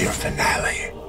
your finale.